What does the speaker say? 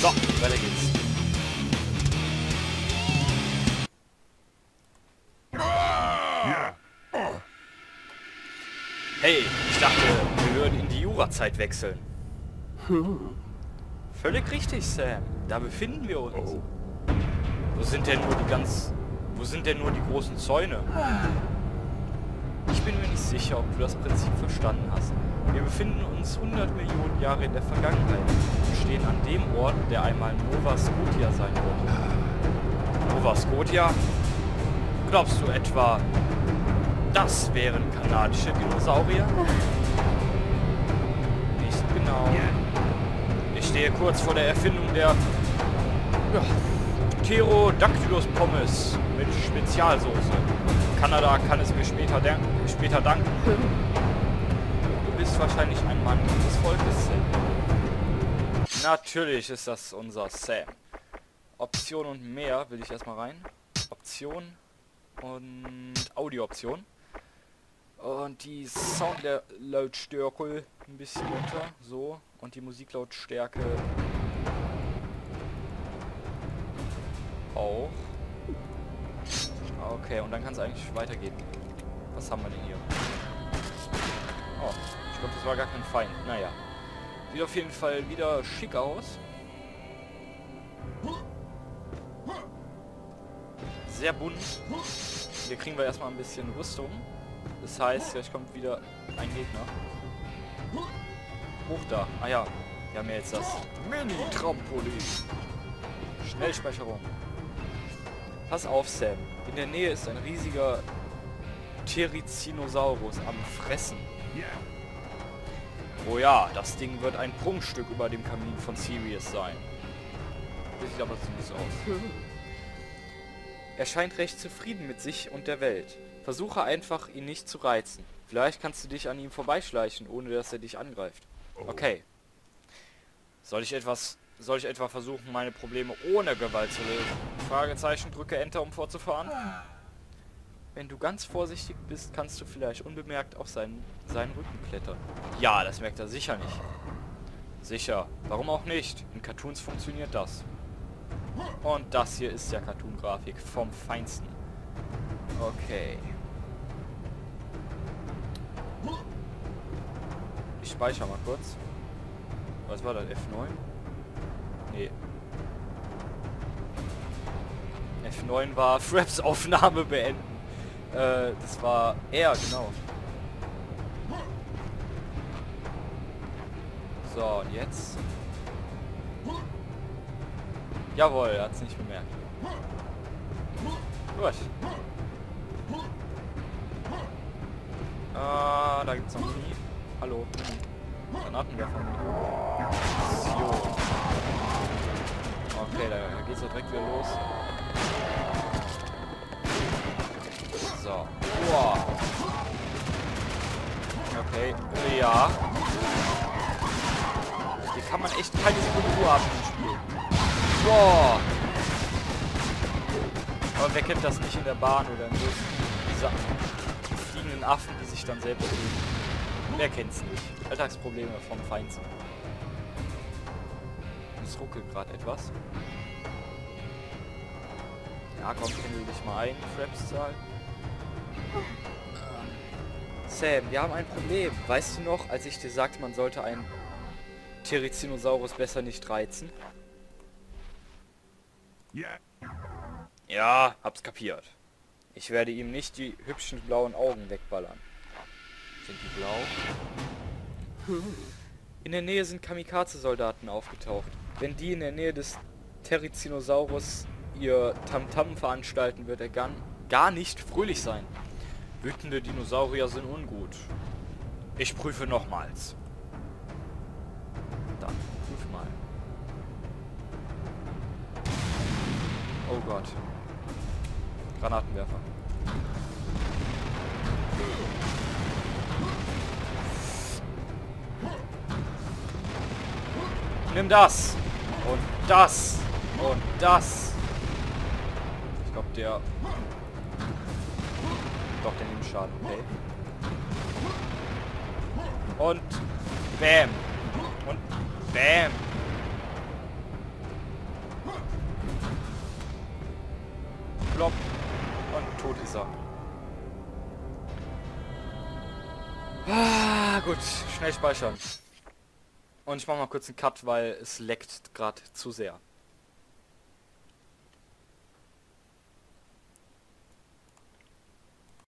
So, weiter geht's. Hey, ich dachte, wir würden in die Jurazeit wechseln. Völlig richtig, Sam. Da befinden wir uns. Wo sind denn nur die ganz... Wo sind denn nur die großen Zäune? Ich bin mir nicht sicher, ob du das Prinzip verstanden hast. Wir befinden uns 100 Millionen Jahre in der Vergangenheit und stehen an dem Ort, der einmal Nova Scotia sein wird. Nova Scotia? Glaubst du etwa, das wären kanadische Dinosaurier? Nicht genau. Ich stehe kurz vor der Erfindung der ja, Pterodactylus Pommes mit Spezialsoße. Kanada kann es mir später, später danken. Du bist wahrscheinlich ein Mann des Volkes, Sam. Natürlich ist das unser Sam. Option und mehr will ich erstmal rein. Option und Audio-Option. Und die Soundlautstärke ein bisschen runter. So. Und die Musiklautstärke auch. Okay, und dann kann es eigentlich weitergehen. Was haben wir denn hier? Oh, ich glaube, das war gar kein Feind. Naja. Sieht auf jeden Fall wieder schick aus. Sehr bunt. Hier kriegen wir erstmal ein bisschen Rüstung. Das heißt, gleich kommt wieder ein Gegner. Hoch da. Ah ja, wir haben ja jetzt das Mini-Trampolin. Schnellspeicherung. Pass auf, Sam. In der Nähe ist ein riesiger Therizinosaurus am Fressen. Oh ja, das Ding wird ein Prunkstück über dem Kamin von Sirius sein. Das sieht aber süß aus. Er scheint recht zufrieden mit sich und der Welt. Versuche einfach, ihn nicht zu reizen. Vielleicht kannst du dich an ihm vorbeischleichen, ohne dass er dich angreift. Okay. Soll ich etwas... Soll ich etwa versuchen, meine Probleme ohne Gewalt zu lösen? Fragezeichen, drücke Enter, um fortzufahren. Wenn du ganz vorsichtig bist, kannst du vielleicht unbemerkt auf seinen, seinen Rücken klettern. Ja, das merkt er sicher nicht. Sicher. Warum auch nicht? In Cartoons funktioniert das. Und das hier ist ja Cartoon-Grafik vom Feinsten. Okay. Ich speichere mal kurz. Was war das? F9? Nee. F9 war Fraps Aufnahme beenden. Äh, das war er, genau. So, und jetzt? Jawohl, er hat es nicht bemerkt. Gut. Ah, da gibt's noch Mini. Hallo. Granatenwerfer. So. Okay, da geht's ja direkt wieder los. So. Wow. Okay. Ja. Hier kann man echt keine Sekunde Ruhe haben im Spiel. Boah. Aber wer kennt das nicht in der Bahn oder im Bus? Diese fliegenden Affen, die sich dann selbst bewegen. Wer kennt's nicht? Alltagsprobleme vom Feinsten. Es ruckelt gerade etwas. Ja, komm, pendel dich mal ein, Fraps-Zahl. Sam, wir haben ein Problem. Weißt du noch, als ich dir sagte, man sollte einen Therizinosaurus besser nicht reizen? Ja. Ja, hab's kapiert. Ich werde ihm nicht die hübschen blauen Augen wegballern. Sind die blau? In der Nähe sind Kamikaze-Soldaten aufgetaucht. Wenn die in der Nähe des Therizinosaurus ihr Tamtam -Tam veranstalten, wird er gar, gar nicht fröhlich sein. Wütende Dinosaurier sind ungut. Ich prüfe nochmals. Dann, prüf mal. Oh Gott. Granatenwerfer. Nimm das. Und das. Und das. Ich glaube, der... Doch, der nimmt Schaden. Okay. Und... Bam. Und... Bam. Plop. Und tot ist er. Ah, gut. Schnell speichern. Und ich mache mal kurz einen Cut, weil es leckt gerade zu sehr.